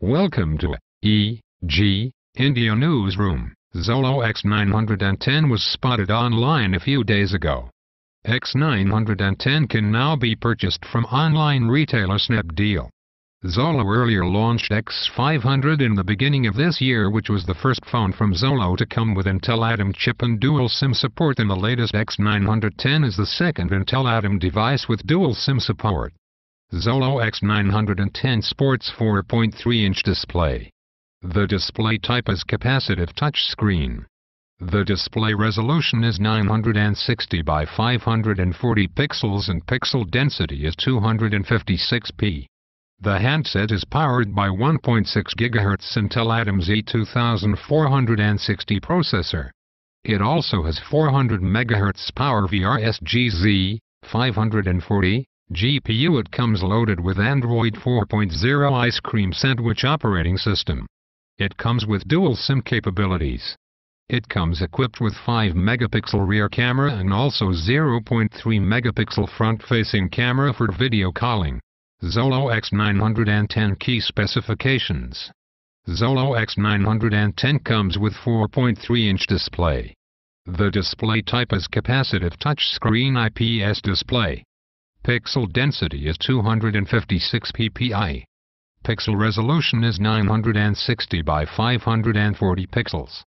Welcome to E G India Newsroom. Xolo X910 was spotted online a few days ago. X910 can now be purchased from online retailer Snapdeal. Xolo earlier launched X500 in the beginning of this year which was the first phone from Xolo to come with Intel Atom chip and dual SIM support and the latest X910 is the second Intel Atom device with dual SIM support. Xolo X910 sports 4.3-inch display. The display type is capacitive touchscreen. The display resolution is 960 by 540 pixels and pixel density is 256p. The handset is powered by 1.6 GHz Intel Atom Z2460 processor. It also has 400 MHz PowerVR SGX 540 GPU it comes loaded with Android 4.0 Ice Cream Sandwich operating system. It comes with dual SIM capabilities. It comes equipped with 5 megapixel rear camera and also 0.3 megapixel front-facing camera for video calling. Xolo X910 key specifications. Xolo X910 comes with 4.3-inch display. The display type is capacitive touchscreen IPS display. Pixel density is 256 ppi. Pixel resolution is 960 by 540 pixels.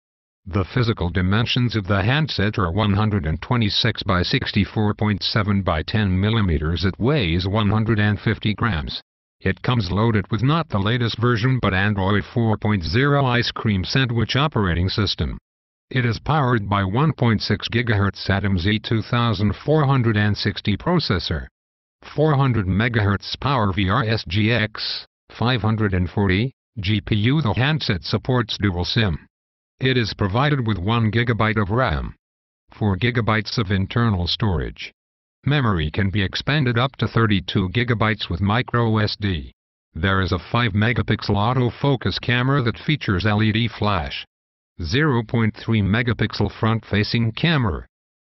The physical dimensions of the handset are 126 by 64.7 by 10 millimeters. It weighs 150 grams. It comes loaded with not the latest version but Android 4.0 Ice Cream Sandwich operating system. It is powered by 1.6 GHz Atom Z2460 processor. 400 MHz PowerVR SGX, 540, GPU The handset supports dual SIM. It is provided with 1 GB of RAM, 4 GB of internal storage. Memory can be expanded up to 32 GB with microSD. There is a 5 megapixel autofocus camera that features LED flash. 0.3 megapixel front-facing camera.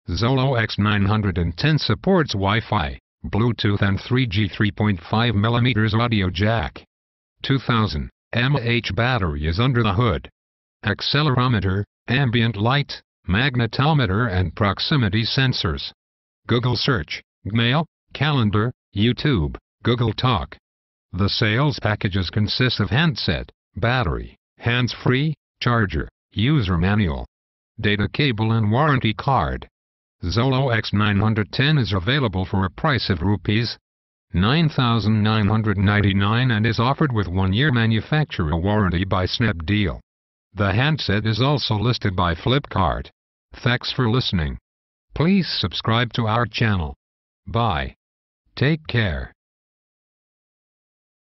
Xolo X910 supports Wi-Fi. Bluetooth and 3G 3.5mm audio jack. 2000 mAh battery is under the hood. Accelerometer, ambient light, magnetometer and proximity sensors. Google Search, Gmail, Calendar, YouTube, Google Talk. The sales packages consist of handset, battery, hands-free, charger, user manual, data cable and warranty card. Xolo X910 is available for a price of rupees 9999 and is offered with one-year manufacturer warranty by Snapdeal. The handset is also listed by Flipkart. Thanks for listening. Please subscribe to our channel. Bye. Take care.